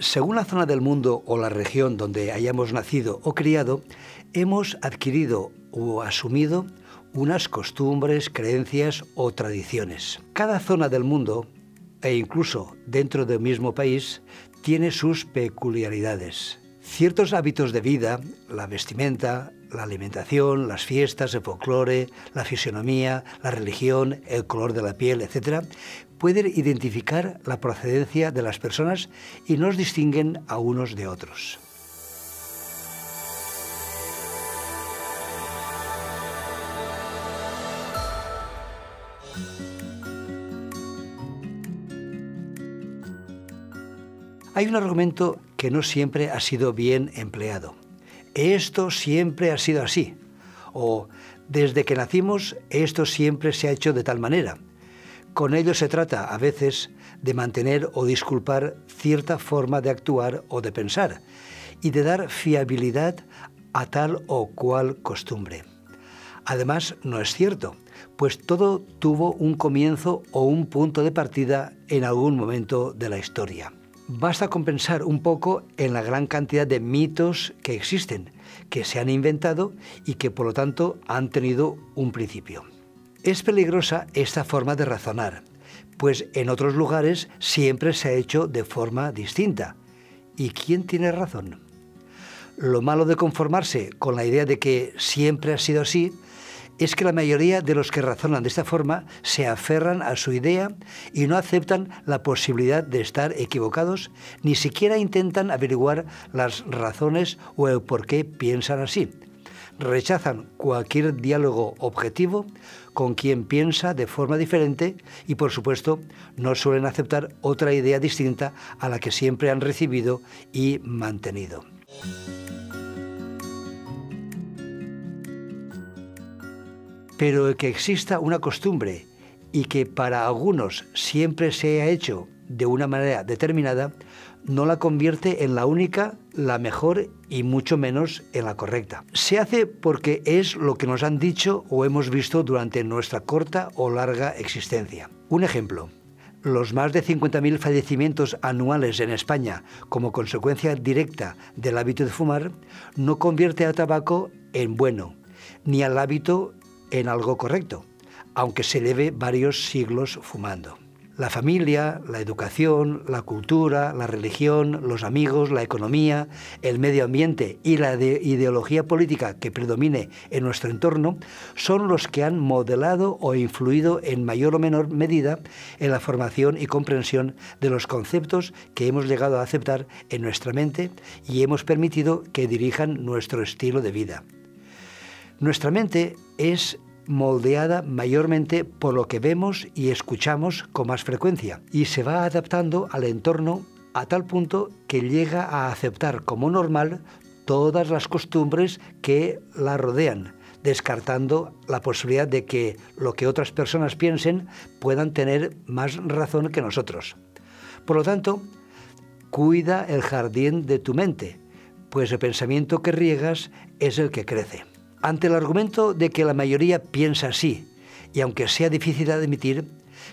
Según la zona del mundo o la región donde hayamos nacido o criado, hemos adquirido o asumido unas costumbres, creencias o tradiciones. Cada zona del mundo, e incluso dentro del mismo país, tiene sus peculiaridades. Ciertos hábitos de vida, la vestimenta, la alimentación, las fiestas, el folclore, la fisionomía, la religión, el color de la piel, etc., pueden identificar la procedencia de las personas y nos distinguen a unos de otros. Hay un argumento que no siempre ha sido bien empleado. Esto siempre ha sido así. O desde que nacimos esto siempre se ha hecho de tal manera. Con ello se trata a veces de mantener o disculpar cierta forma de actuar o de pensar y de dar fiabilidad a tal o cual costumbre. Además, no es cierto, pues todo tuvo un comienzo o un punto de partida en algún momento de la historia. Basta con pensar un poco en la gran cantidad de mitos que existen, que se han inventado y que por lo tanto han tenido un principio. Es peligrosa esta forma de razonar, pues en otros lugares siempre se ha hecho de forma distinta. ¿Y quién tiene razón? Lo malo de conformarse con la idea de que siempre ha sido así es que la mayoría de los que razonan de esta forma se aferran a su idea y no aceptan la posibilidad de estar equivocados, ni siquiera intentan averiguar las razones o el por qué piensan así. Rechazan cualquier diálogo objetivo con quien piensa de forma diferente y por supuesto no suelen aceptar otra idea distinta a la que siempre han recibido y mantenido. Pero que exista una costumbre y que para algunos siempre se haya hecho de una manera determinada, no la convierte en la única, la mejor y mucho menos en la correcta. Se hace porque es lo que nos han dicho o hemos visto durante nuestra corta o larga existencia. Un ejemplo. Los más de 50.000 fallecimientos anuales en España como consecuencia directa del hábito de fumar no convierte al tabaco en bueno, ni al hábito en algo correcto, aunque se lleve varios siglos fumando. La familia, la educación, la cultura, la religión, los amigos, la economía, el medio ambiente y la ideología política que predomine en nuestro entorno son los que han modelado o influido en mayor o menor medida en la formación y comprensión de los conceptos que hemos llegado a aceptar en nuestra mente y hemos permitido que dirijan nuestro estilo de vida. Nuestra mente es moldeada mayormente por lo que vemos y escuchamos con más frecuencia y se va adaptando al entorno a tal punto que llega a aceptar como normal todas las costumbres que la rodean, descartando la posibilidad de que lo que otras personas piensen puedan tener más razón que nosotros. Por lo tanto, cuida el jardín de tu mente, pues el pensamiento que riegas es el que crece. Ante el argumento de que la mayoría piensa así, y aunque sea difícil de admitir,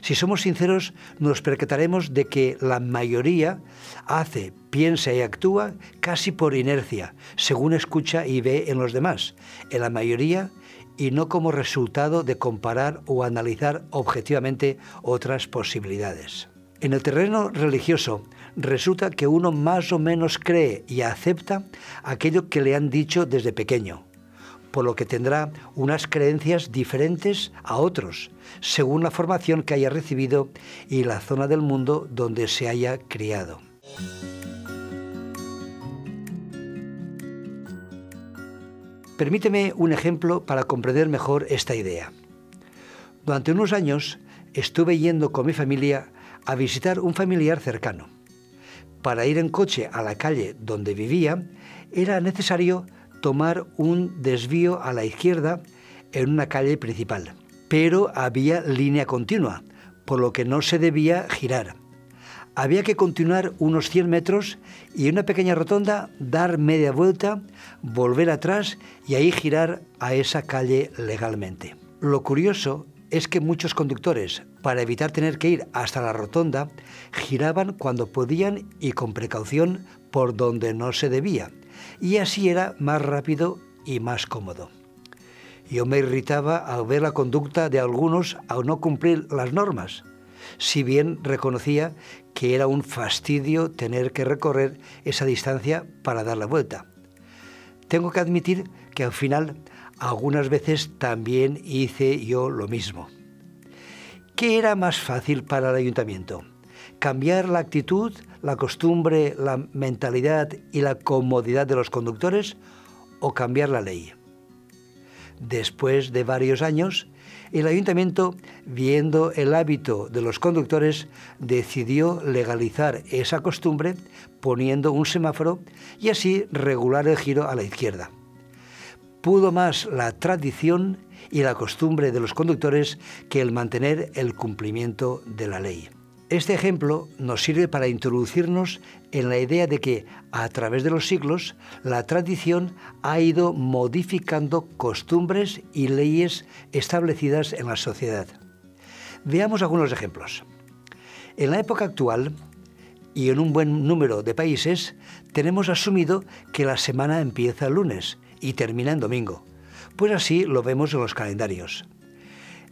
si somos sinceros nos percataremos de que la mayoría hace, piensa y actúa casi por inercia, según escucha y ve en los demás, en la mayoría y no como resultado de comparar o analizar objetivamente otras posibilidades. En el terreno religioso resulta que uno más o menos cree y acepta aquello que le han dicho desde pequeño, por lo que tendrá unas creencias diferentes a otros, según la formación que haya recibido y la zona del mundo donde se haya criado. Permíteme un ejemplo para comprender mejor esta idea. Durante unos años estuve yendo con mi familia a visitar un familiar cercano. Para ir en coche a la calle donde vivía era necesario tomar un desvío a la izquierda en una calle principal, pero había línea continua, por lo que no se debía girar. Había que continuar unos 100 metros y en una pequeña rotonda dar media vuelta, volver atrás y ahí girar a esa calle legalmente. Lo curioso es que muchos conductores, para evitar tener que ir hasta la rotonda, giraban cuando podían y con precaución por donde no se debía, y así era más rápido y más cómodo. Yo me irritaba al ver la conducta de algunos al no cumplir las normas, si bien reconocía que era un fastidio tener que recorrer esa distancia para dar la vuelta. Tengo que admitir que al final algunas veces también hice yo lo mismo. ¿Qué era más fácil para el ayuntamiento? ¿Cambiar la actitud, la costumbre, la mentalidad y la comodidad de los conductores o cambiar la ley? Después de varios años, el ayuntamiento, viendo el hábito de los conductores, decidió legalizar esa costumbre poniendo un semáforo y así regular el giro a la izquierda. Pudo más la tradición y la costumbre de los conductores que el mantener el cumplimiento de la ley. Este ejemplo nos sirve para introducirnos en la idea de que a través de los siglos la tradición ha ido modificando costumbres y leyes establecidas en la sociedad. Veamos algunos ejemplos. En la época actual y en un buen número de países tenemos asumido que la semana empieza el lunes y termina en domingo, pues así lo vemos en los calendarios.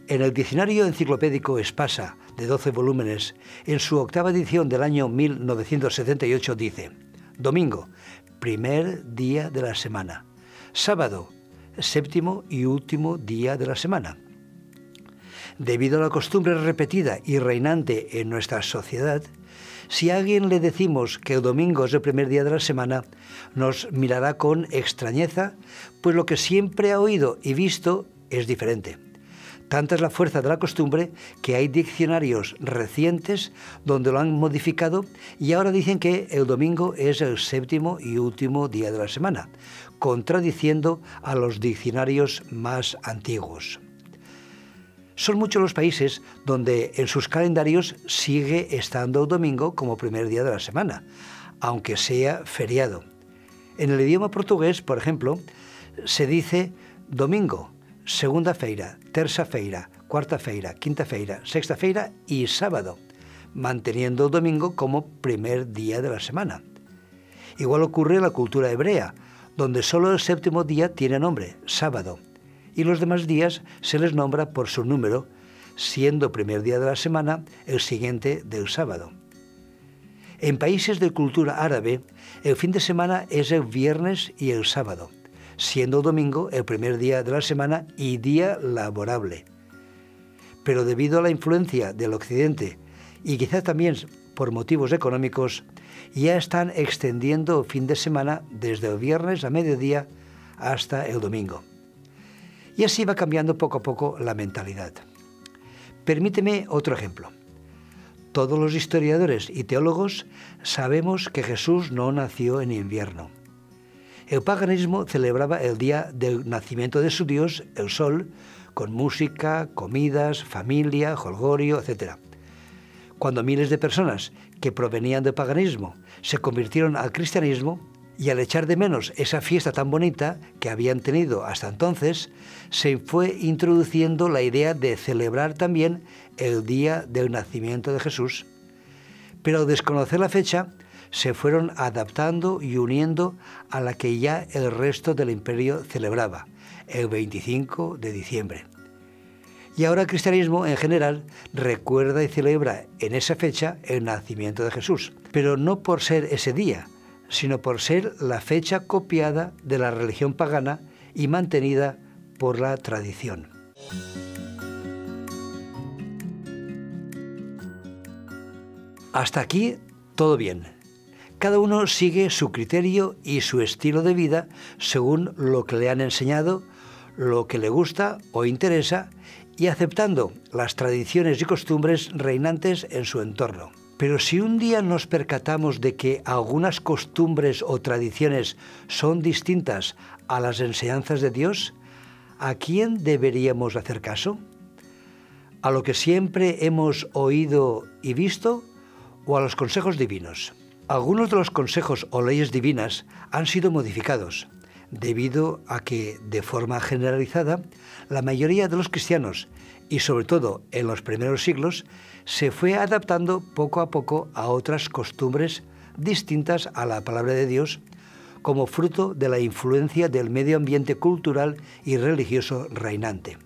En el diccionario enciclopédico Espasa, de 12 volúmenes, en su octava edición del año 1978 dice, Domingo, primer día de la semana. Sábado, séptimo y último día de la semana. Debido a la costumbre repetida y reinante en nuestra sociedad, si a alguien le decimos que el domingo es el primer día de la semana, nos mirará con extrañeza, pues lo que siempre ha oído y visto es diferente. Tanta es la fuerza de la costumbre que hay diccionarios recientes donde lo han modificado y ahora dicen que el domingo es el séptimo y último día de la semana, contradiciendo a los diccionarios más antiguos. Son muchos los países donde en sus calendarios sigue estando el domingo como primer día de la semana, aunque sea feriado. En el idioma portugués, por ejemplo, se dice domingo, segunda feira, terza feira, cuarta feira, quinta feira, sexta feira y sábado, manteniendo domingo como primer día de la semana. Igual ocurre en la cultura hebrea, donde solo el séptimo día tiene nombre, sábado, y los demás días se les nombra por su número, siendo primer día de la semana el siguiente del sábado. En países de cultura árabe, el fin de semana es el viernes y el sábado, siendo domingo el primer día de la semana y día laborable. Pero debido a la influencia del occidente y quizá también por motivos económicos, ya están extendiendo fin de semana desde el viernes a mediodía hasta el domingo. Y así va cambiando poco a poco la mentalidad. Permíteme otro ejemplo. Todos los historiadores y teólogos sabemos que Jesús no nació en invierno. El paganismo celebraba el día del nacimiento de su Dios, el sol, con música, comidas, familia, holgorio, etc. Cuando miles de personas que provenían del paganismo se convirtieron al cristianismo, y al echar de menos esa fiesta tan bonita que habían tenido hasta entonces, se fue introduciendo la idea de celebrar también el día del nacimiento de Jesús. Pero al desconocer la fecha, se fueron adaptando y uniendo a la que ya el resto del imperio celebraba, el 25 de diciembre. Y ahora el cristianismo en general recuerda y celebra en esa fecha el nacimiento de Jesús, pero no por ser ese día, sino por ser la fecha copiada de la religión pagana y mantenida por la tradición. Hasta aquí todo bien. Cada uno sigue su criterio y su estilo de vida según lo que le han enseñado, lo que le gusta o interesa y aceptando las tradiciones y costumbres reinantes en su entorno. Pero si un día nos percatamos de que algunas costumbres o tradiciones son distintas a las enseñanzas de Dios, ¿a quién deberíamos hacer caso? ¿A lo que siempre hemos oído y visto o a los consejos divinos? Algunos de los consejos o leyes divinas han sido modificados, debido a que, de forma generalizada, la mayoría de los cristianos, y sobre todo en los primeros siglos, se fue adaptando poco a poco a otras costumbres distintas a la palabra de Dios, como fruto de la influencia del medio ambiente cultural y religioso reinante.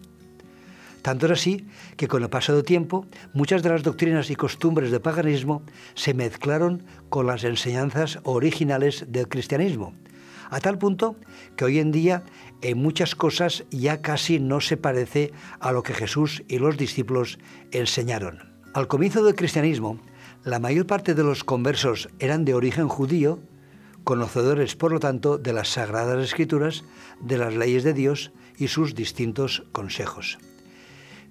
Tanto es así que con el paso del tiempo muchas de las doctrinas y costumbres del paganismo se mezclaron con las enseñanzas originales del cristianismo, a tal punto que hoy en día en muchas cosas ya casi no se parece a lo que Jesús y los discípulos enseñaron. Al comienzo del cristianismo, la mayor parte de los conversos eran de origen judío, conocedores por lo tanto de las sagradas escrituras, de las leyes de Dios y sus distintos consejos.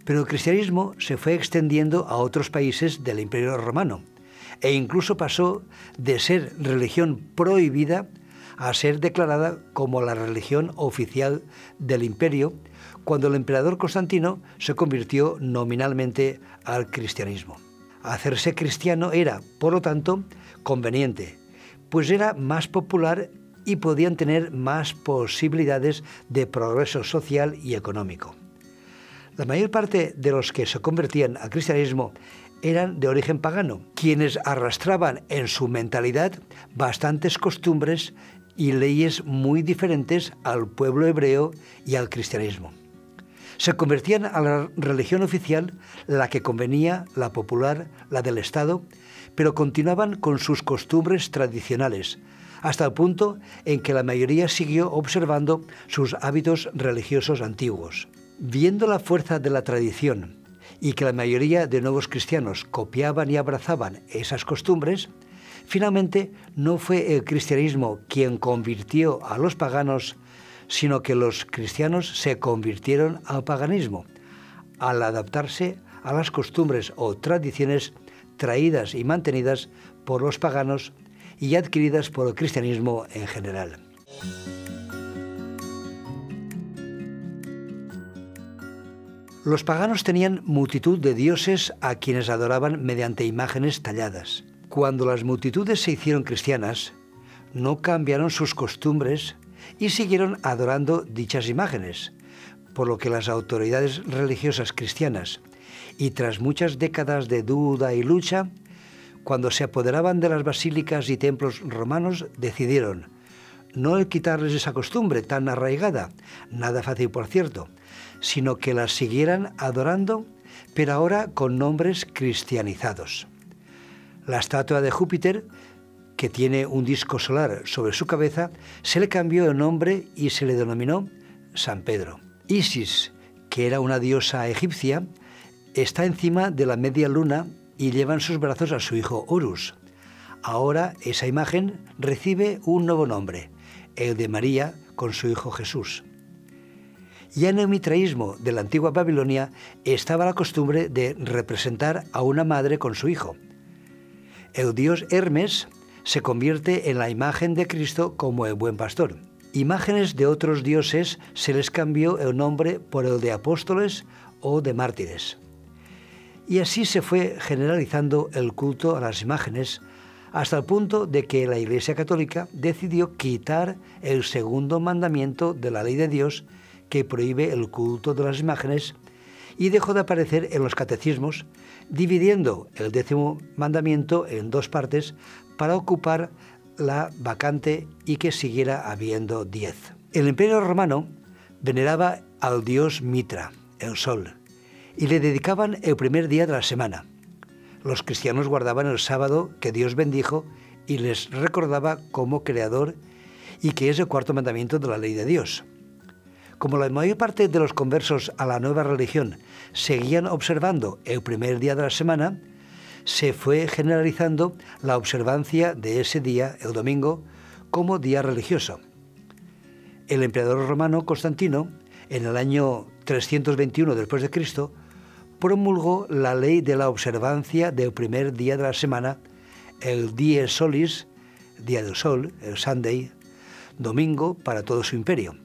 Pero el cristianismo se fue extendiendo a otros países del Imperio Romano e incluso pasó de ser religión prohibida a ser declarada como la religión oficial del imperio cuando el emperador Constantino se convirtió nominalmente al cristianismo. Hacerse cristiano era, por lo tanto, conveniente, pues era más popular y podían tener más posibilidades de progreso social y económico. La mayor parte de los que se convertían al cristianismo eran de origen pagano, quienes arrastraban en su mentalidad bastantes costumbres y leyes muy diferentes al pueblo hebreo y al cristianismo. Se convertían a la religión oficial, la que convenía, la popular, la del Estado, pero continuaban con sus costumbres tradicionales, hasta el punto en que la mayoría siguió observando sus hábitos religiosos antiguos. Viendo la fuerza de la tradición y que la mayoría de nuevos cristianos copiaban y abrazaban esas costumbres, Finalmente, no fue el cristianismo quien convirtió a los paganos, sino que los cristianos se convirtieron al paganismo, al adaptarse a las costumbres o tradiciones traídas y mantenidas por los paganos y adquiridas por el cristianismo en general. Los paganos tenían multitud de dioses a quienes adoraban mediante imágenes talladas. Cuando las multitudes se hicieron cristianas, no cambiaron sus costumbres y siguieron adorando dichas imágenes, por lo que las autoridades religiosas cristianas, y tras muchas décadas de duda y lucha, cuando se apoderaban de las basílicas y templos romanos, decidieron no quitarles esa costumbre tan arraigada, nada fácil por cierto, sino que las siguieran adorando, pero ahora con nombres cristianizados. La estatua de Júpiter, que tiene un disco solar sobre su cabeza, se le cambió el nombre y se le denominó San Pedro. Isis, que era una diosa egipcia, está encima de la media luna y lleva en sus brazos a su hijo Horus. Ahora esa imagen recibe un nuevo nombre, el de María con su hijo Jesús. Ya en el mitraísmo de la antigua Babilonia estaba la costumbre de representar a una madre con su hijo. El dios Hermes se convierte en la imagen de Cristo como el buen pastor. Imágenes de otros dioses se les cambió el nombre por el de apóstoles o de mártires. Y así se fue generalizando el culto a las imágenes hasta el punto de que la Iglesia Católica decidió quitar el segundo mandamiento de la ley de Dios que prohíbe el culto de las imágenes y dejó de aparecer en los catecismos dividiendo el décimo mandamiento en dos partes para ocupar la vacante y que siguiera habiendo diez. El imperio romano veneraba al dios Mitra, el sol, y le dedicaban el primer día de la semana. Los cristianos guardaban el sábado que Dios bendijo y les recordaba como creador y que es el cuarto mandamiento de la ley de Dios. Como la mayor parte de los conversos a la nueva religión seguían observando el primer día de la semana, se fue generalizando la observancia de ese día, el domingo, como día religioso. El emperador romano Constantino, en el año 321 después de Cristo, promulgó la ley de la observancia del primer día de la semana, el dies solis, día del sol, el Sunday, domingo para todo su imperio.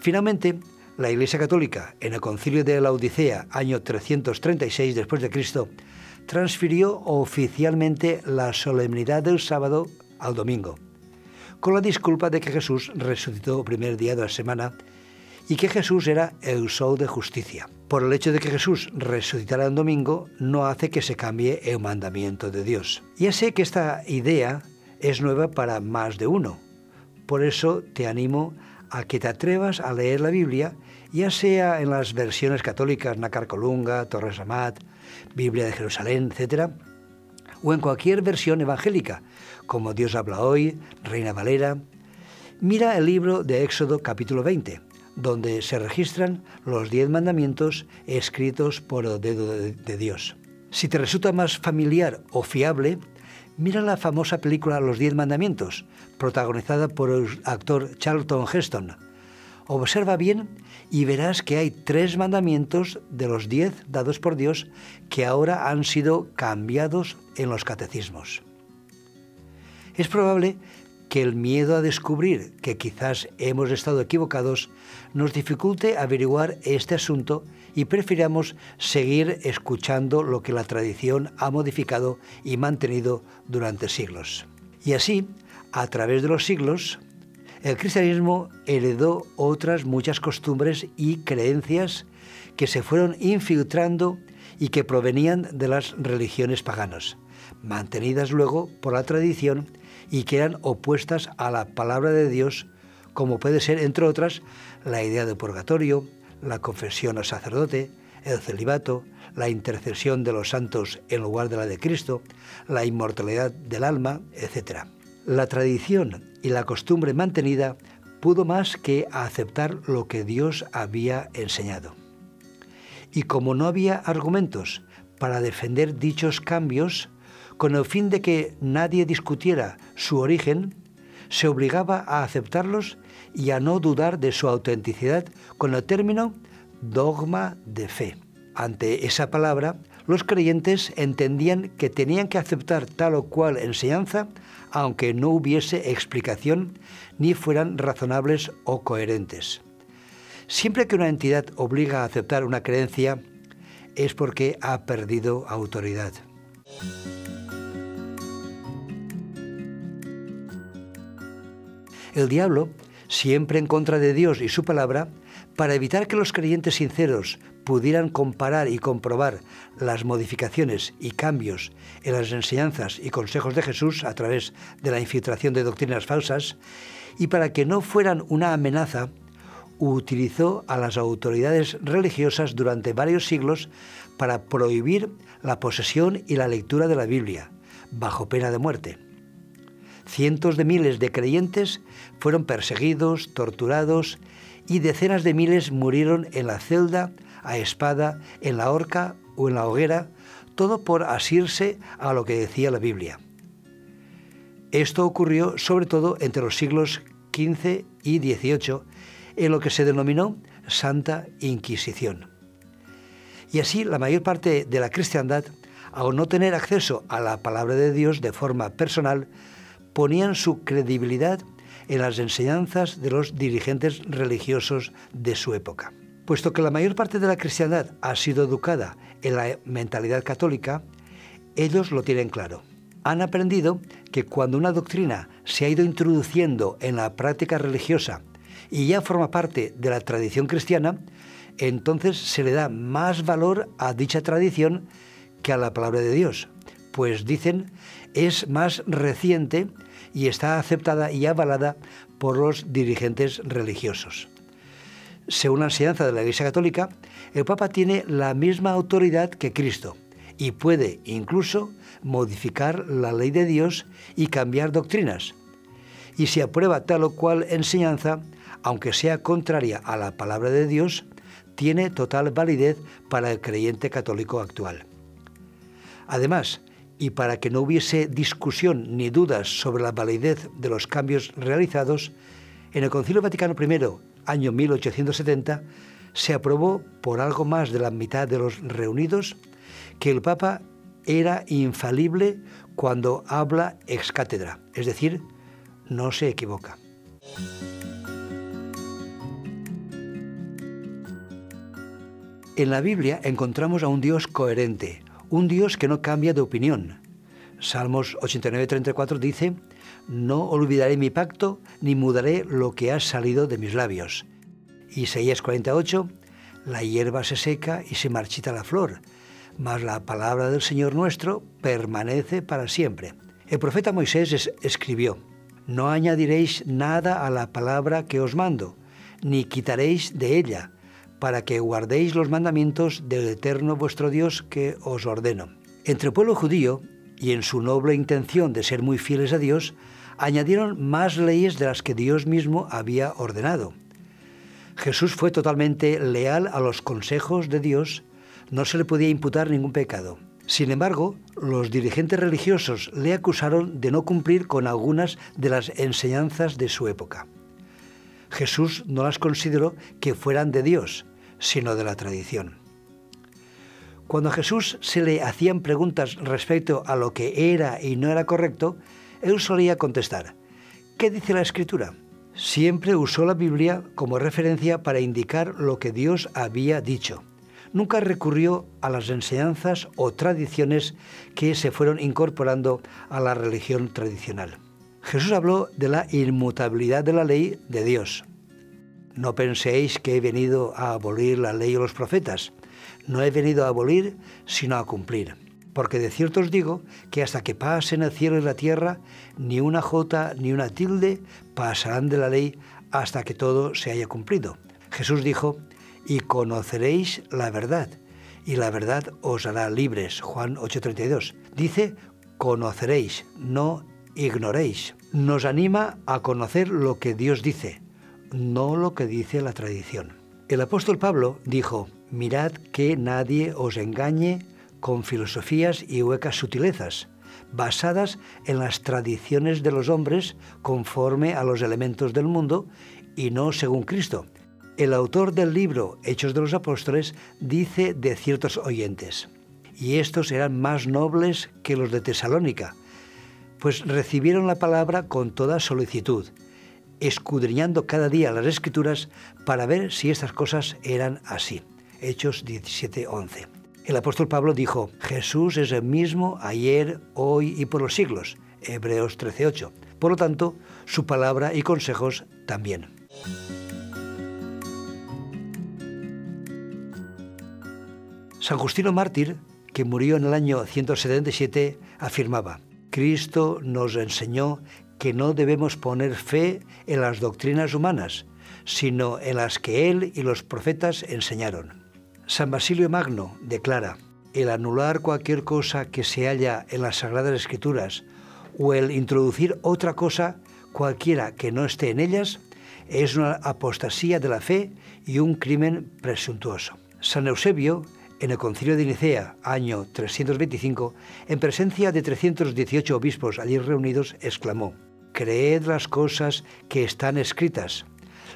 Finalmente, la Iglesia Católica, en el Concilio de la Odisea, año 336 después de Cristo, transfirió oficialmente la solemnidad del sábado al domingo, con la disculpa de que Jesús resucitó el primer día de la semana y que Jesús era el sol de justicia. Por el hecho de que Jesús resucitara el domingo no hace que se cambie el mandamiento de Dios. Ya sé que esta idea es nueva para más de uno. Por eso te animo a que te atrevas a leer la Biblia, ya sea en las versiones católicas Nacar Colunga, Torres Amat, Biblia de Jerusalén, etc., o en cualquier versión evangélica, como Dios habla hoy, Reina Valera. Mira el libro de Éxodo capítulo 20 donde se registran los diez mandamientos escritos por el dedo de, Dios. Si te resulta más familiar o fiable, mira la famosa película Los diez mandamientos, protagonizada por el actor Charlton Heston. Observa bien y verás que hay tres mandamientos de los diez dados por Dios que ahora han sido cambiados en los catecismos. Es probable que el miedo a descubrir que quizás hemos estado equivocados nos dificulte averiguar este asunto y prefiramos seguir escuchando lo que la tradición ha modificado y mantenido durante siglos. Y así, a través de los siglos, el cristianismo heredó otras muchas costumbres y creencias que se fueron infiltrando y que provenían de las religiones paganas, mantenidas luego por la tradición y que eran opuestas a la palabra de Dios, como puede ser, entre otras, la idea de purgatorio, la confesión al sacerdote, el celibato, la intercesión de los santos en lugar de la de Cristo, la inmortalidad del alma, etc. La tradición y la costumbre mantenida pudo más que aceptar lo que Dios había enseñado. Y como no había argumentos para defender dichos cambios, con el fin de que nadie discutiera su origen, se obligaba a aceptarlos y a no dudar de su autenticidad con el término dogma de fe. Ante esa palabra, los creyentes entendían que tenían que aceptar tal o cual enseñanza, aunque no hubiese explicación ni fueran razonables o coherentes. Siempre que una entidad obliga a aceptar una creencia, es porque ha perdido autoridad. El diablo, siempre en contra de Dios y su palabra, para evitar que los creyentes sinceros pudieran comparar y comprobar las modificaciones y cambios en las enseñanzas y consejos de Jesús a través de la infiltración de doctrinas falsas, y para que no fueran una amenaza, utilizó a las autoridades religiosas durante varios siglos para prohibir la posesión y la lectura de la Biblia, bajo pena de muerte. Cientos de miles de creyentes fueron perseguidos, torturados y decenas de miles murieron en la celda, a espada, en la horca o en la hoguera, todo por asirse a lo que decía la Biblia. Esto ocurrió sobre todo entre los siglos XV y XVIII, en lo que se denominó Santa Inquisición. Y así la mayor parte de la cristiandad, al no tener acceso a la palabra de Dios de forma personal, ponían su credibilidad en las enseñanzas de los dirigentes religiosos de su época. Puesto que la mayor parte de la cristiandad ha sido educada en la mentalidad católica, ellos lo tienen claro. Han aprendido que cuando una doctrina se ha ido introduciendo en la práctica religiosa y ya forma parte de la tradición cristiana, entonces se le da más valor a dicha tradición que a la palabra de Dios, pues dicen es más reciente y está aceptada y avalada por los dirigentes religiosos. Según la enseñanza de la Iglesia Católica, el Papa tiene la misma autoridad que Cristo y puede incluso modificar la ley de Dios y cambiar doctrinas. Y si aprueba tal o cual enseñanza, aunque sea contraria a la palabra de Dios, tiene total validez para el creyente católico actual. Además, y para que no hubiese discusión ni dudas sobre la validez de los cambios realizados, en el Concilio Vaticano I, año 1870, se aprobó por algo más de la mitad de los reunidos que el Papa era infalible cuando habla ex cátedra, es decir, no se equivoca. En la Biblia encontramos a un Dios coherente, un Dios que no cambia de opinión. Salmos 89-34 dice, no olvidaré mi pacto, ni mudaré lo que ha salido de mis labios. Isaías 48, la hierba se seca y se marchita la flor, mas la palabra del Señor nuestro permanece para siempre. El profeta Moisés escribió, No añadiréis nada a la palabra que os mando, ni quitaréis de ella, para que guardéis los mandamientos del Eterno vuestro Dios que os ordeno. Entre el pueblo judío, y en su noble intención de ser muy fieles a Dios, añadieron más leyes de las que Dios mismo había ordenado. Jesús fue totalmente leal a los consejos de Dios, no se le podía imputar ningún pecado. Sin embargo, los dirigentes religiosos le acusaron de no cumplir con algunas de las enseñanzas de su época. Jesús no las consideró que fueran de Dios, sino de la tradición. Cuando a Jesús se le hacían preguntas respecto a lo que era y no era correcto, él solía contestar, ¿qué dice la Escritura? Siempre usó la Biblia como referencia para indicar lo que Dios había dicho. Nunca recurrió a las enseñanzas o tradiciones que se fueron incorporando a la religión tradicional. Jesús habló de la inmutabilidad de la ley de Dios. No penséis que he venido a abolir la ley o los profetas. No he venido a abolir, sino a cumplir. Porque de cierto os digo que hasta que pasen el cielo y la tierra, ni una jota ni una tilde pasarán de la ley hasta que todo se haya cumplido. Jesús dijo, y conoceréis la verdad, y la verdad os hará libres. Juan 8:32. Dice, conoceréis, no ignoréis. Nos anima a conocer lo que Dios dice, no lo que dice la tradición. El apóstol Pablo dijo, mirad que nadie os engañe con filosofías y huecas sutilezas, basadas en las tradiciones de los hombres conforme a los elementos del mundo y no según Cristo. El autor del libro Hechos de los Apóstoles dice de ciertos oyentes, y estos eran más nobles que los de Tesalónica, pues recibieron la palabra con toda solicitud, escudriñando cada día las escrituras para ver si estas cosas eran así. Hechos 17:11. El apóstol Pablo dijo, Jesús es el mismo ayer, hoy y por los siglos. Hebreos 13:8. Por lo tanto, su palabra y consejos también. San Justino Mártir, que murió en el año 177, afirmaba, Cristo nos enseñó que no debemos poner fe en las doctrinas humanas, sino en las que Él y los profetas enseñaron. San Basilio Magno declara, el anular cualquier cosa que se halla en las Sagradas Escrituras o el introducir otra cosa cualquiera que no esté en ellas es una apostasía de la fe y un crimen presuntuoso. San Eusebio, en el Concilio de Nicea, año 325, en presencia de 318 obispos allí reunidos, exclamó, creed las cosas que están escritas.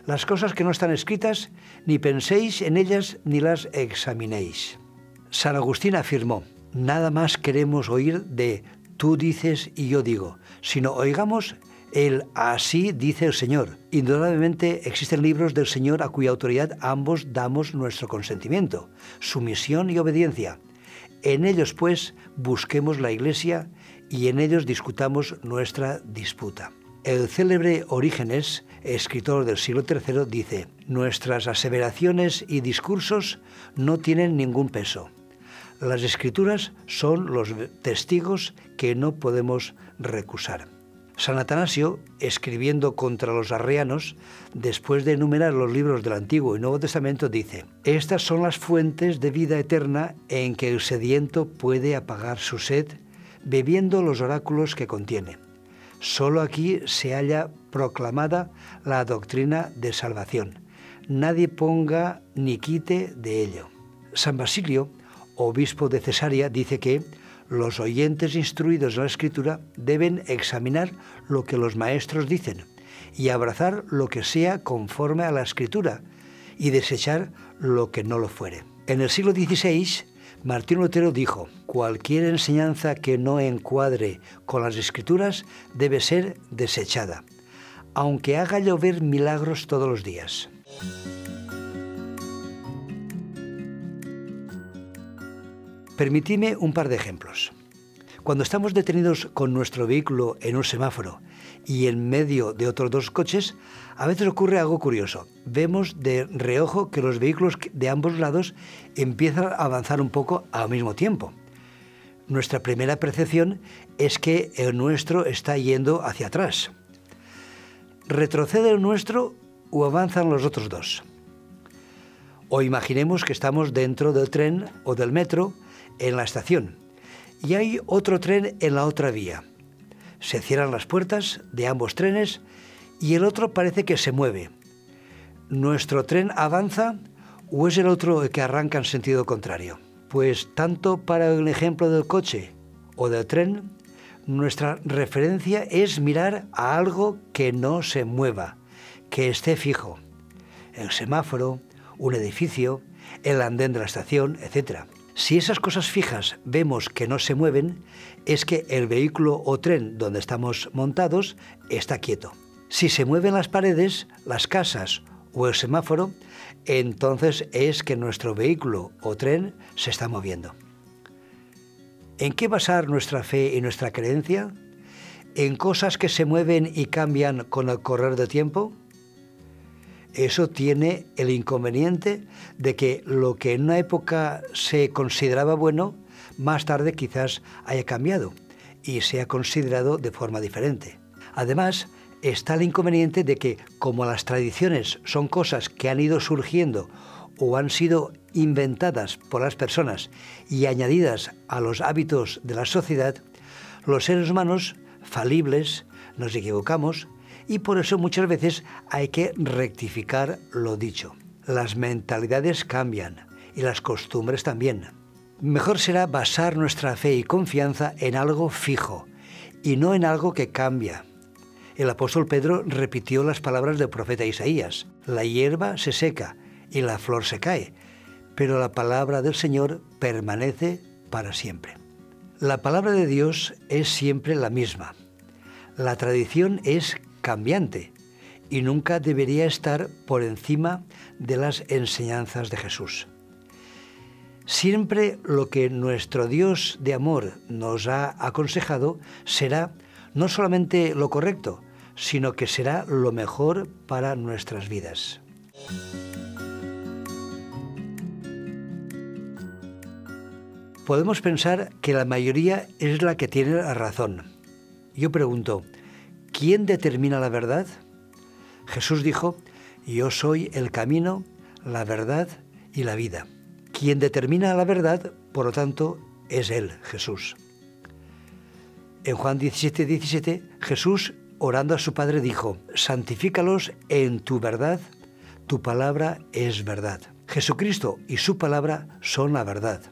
Las cosas que no están escritas, ni penséis en ellas ni las examinéis. San Agustín afirmó, nada más queremos oír de tú dices y yo digo, sino oigamos el así dice el Señor. Indudablemente existen libros del Señor a cuya autoridad ambos damos nuestro consentimiento, sumisión y obediencia. En ellos, pues, busquemos la Iglesia y en ellos discutamos nuestra disputa. El célebre Orígenes, escritor del siglo III, dice, Nuestras aseveraciones y discursos no tienen ningún peso. Las escrituras son los testigos que no podemos recusar. San Atanasio, escribiendo contra los arrianos, después de enumerar los libros del Antiguo y Nuevo Testamento, dice, Estas son las fuentes de vida eterna en que el sediento puede apagar su sed bebiendo los oráculos que contiene. Solo aquí se halla proclamada la doctrina de salvación. Nadie ponga ni quite de ello. San Basilio, obispo de Cesarea, dice que los oyentes instruidos en la escritura deben examinar lo que los maestros dicen y abrazar lo que sea conforme a la escritura y desechar lo que no lo fuere. En el siglo XVI, Martín Lutero dijo, cualquier enseñanza que no encuadre con las escrituras debe ser desechada, aunque haga llover milagros todos los días. Permitidme un par de ejemplos. Cuando estamos detenidos con nuestro vehículo en un semáforo y en medio de otros dos coches, a veces ocurre algo curioso. Vemos de reojo que los vehículos de ambos lados empiezan a avanzar un poco al mismo tiempo. Nuestra primera percepción es que el nuestro está yendo hacia atrás. ¿Retrocede el nuestro o avanzan los otros dos? O imaginemos que estamos dentro del tren o del metro en la estación y hay otro tren en la otra vía. Se cierran las puertas de ambos trenes y el otro parece que se mueve. ¿Nuestro tren avanza o es el otro el que arranca en sentido contrario? Pues tanto para el ejemplo del coche o del tren, nuestra referencia es mirar a algo que no se mueva, que esté fijo. El semáforo, un edificio, el andén de la estación, etc. Si esas cosas fijas vemos que no se mueven, es que el vehículo o tren donde estamos montados está quieto. Si se mueven las paredes, las casas o el semáforo, entonces es que nuestro vehículo o tren se está moviendo. ¿En qué basar nuestra fe y nuestra creencia? ¿En cosas que se mueven y cambian con el correr del tiempo? Eso tiene el inconveniente de que lo que en una época se consideraba bueno, más tarde quizás haya cambiado y sea considerado de forma diferente. Además, está el inconveniente de que como las tradiciones son cosas que han ido surgiendo o han sido inventadas por las personas y añadidas a los hábitos de la sociedad, los seres humanos, falibles, nos equivocamos y por eso muchas veces hay que rectificar lo dicho. Las mentalidades cambian y las costumbres también. Mejor será basar nuestra fe y confianza en algo fijo y no en algo que cambia. El apóstol Pedro repitió las palabras del profeta Isaías. La hierba se seca y la flor se cae, pero la palabra del Señor permanece para siempre. La palabra de Dios es siempre la misma. La tradición es cambiante y nunca debería estar por encima de las enseñanzas de Jesús. Siempre lo que nuestro Dios de amor nos ha aconsejado será no solamente lo correcto, sino que será lo mejor para nuestras vidas. Podemos pensar que la mayoría es la que tiene la razón. Yo pregunto, ¿quién determina la verdad? Jesús dijo, yo soy el camino, la verdad y la vida. Quien determina la verdad, por lo tanto, es Él, Jesús. En Juan 17, 17, Jesús, orando a su Padre, dijo, santifícalos en tu verdad, tu palabra es verdad. Jesucristo y su palabra son la verdad.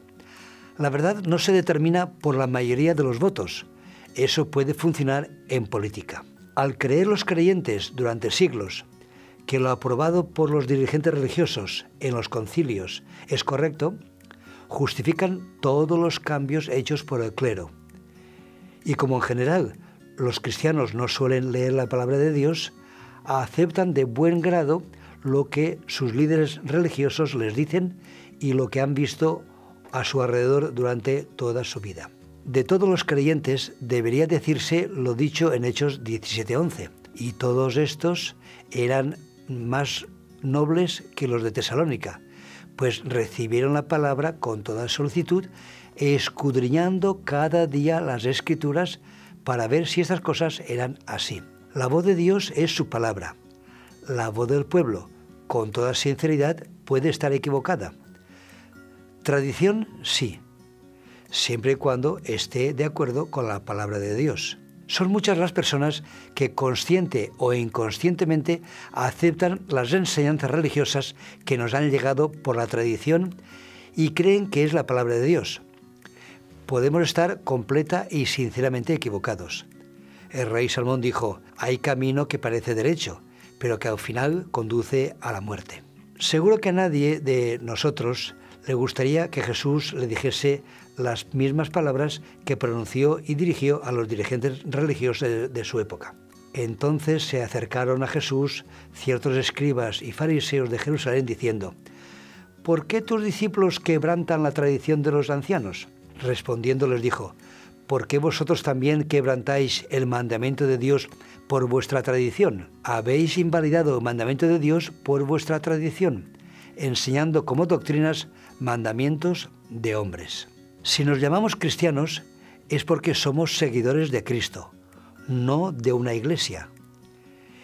La verdad no se determina por la mayoría de los votos. Eso puede funcionar en política. Al creer los creyentes durante siglos que lo aprobado por los dirigentes religiosos en los concilios es correcto, justifican todos los cambios hechos por el clero. Y como en general los cristianos no suelen leer la palabra de Dios, aceptan de buen grado lo que sus líderes religiosos les dicen y lo que han visto a su alrededor durante toda su vida de todos los creyentes debería decirse lo dicho en Hechos 17:11. Y todos estos eran más nobles que los de Tesalónica, pues recibieron la palabra con toda solicitud, escudriñando cada día las escrituras para ver si estas cosas eran así. La voz de Dios es su palabra. La voz del pueblo, con toda sinceridad, puede estar equivocada. Tradición, sí, siempre y cuando esté de acuerdo con la palabra de Dios. Son muchas las personas que consciente o inconscientemente aceptan las enseñanzas religiosas que nos han llegado por la tradición y creen que es la palabra de Dios. Podemos estar completa y sinceramente equivocados. El rey Salmón dijo, hay camino que parece derecho, pero que al final conduce a la muerte. Seguro que a nadie de nosotros le gustaría que Jesús le dijese las mismas palabras que pronunció y dirigió a los dirigentes religiosos de, su época. Entonces se acercaron a Jesús ciertos escribas y fariseos de Jerusalén diciendo, ¿por qué tus discípulos quebrantan la tradición de los ancianos? Respondiendo les dijo, ¿por qué vosotros también quebrantáis el mandamiento de Dios por vuestra tradición? Habéis invalidado el mandamiento de Dios por vuestra tradición, enseñando como doctrinas mandamientos de hombres. Si nos llamamos cristianos es porque somos seguidores de Cristo, no de una iglesia.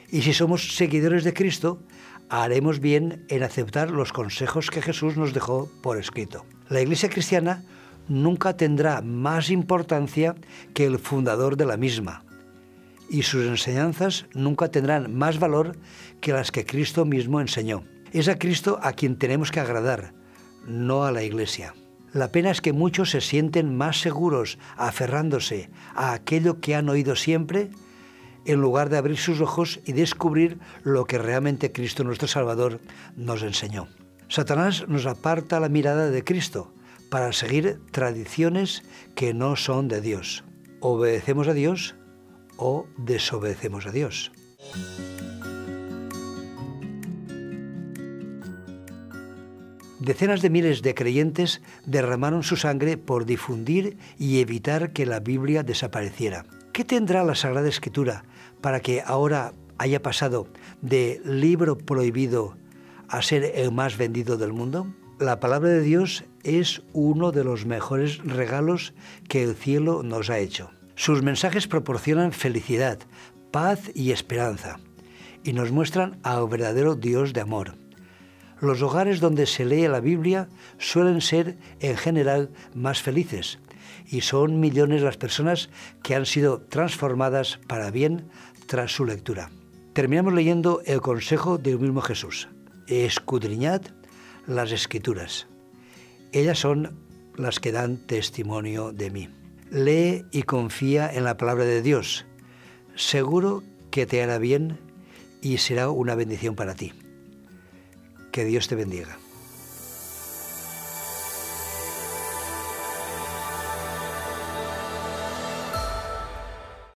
Y si somos seguidores de Cristo, haremos bien en aceptar los consejos que Jesús nos dejó por escrito. La iglesia cristiana nunca tendrá más importancia que el fundador de la misma, y sus enseñanzas nunca tendrán más valor que las que Cristo mismo enseñó. Es a Cristo a quien tenemos que agradar, no a la iglesia. La pena es que muchos se sienten más seguros aferrándose a aquello que han oído siempre en lugar de abrir sus ojos y descubrir lo que realmente Cristo nuestro Salvador nos enseñó. Satanás nos aparta la mirada de Cristo para seguir tradiciones que no son de Dios. ¿Obedecemos a Dios o desobedecemos a Dios? Decenas de miles de creyentes derramaron su sangre por difundir y evitar que la Biblia desapareciera. ¿Qué tendrá la Sagrada Escritura para que ahora haya pasado de libro prohibido a ser el más vendido del mundo? La palabra de Dios es uno de los mejores regalos que el cielo nos ha hecho. Sus mensajes proporcionan felicidad, paz y esperanza y nos muestran al verdadero Dios de amor. Los hogares donde se lee la Biblia suelen ser en general más felices y son millones las personas que han sido transformadas para bien tras su lectura. Terminamos leyendo el consejo del mismo Jesús. Escudriñad las escrituras. Ellas son las que dan testimonio de mí. Lee y confía en la palabra de Dios. Seguro que te hará bien y será una bendición para ti. Que Dios te bendiga.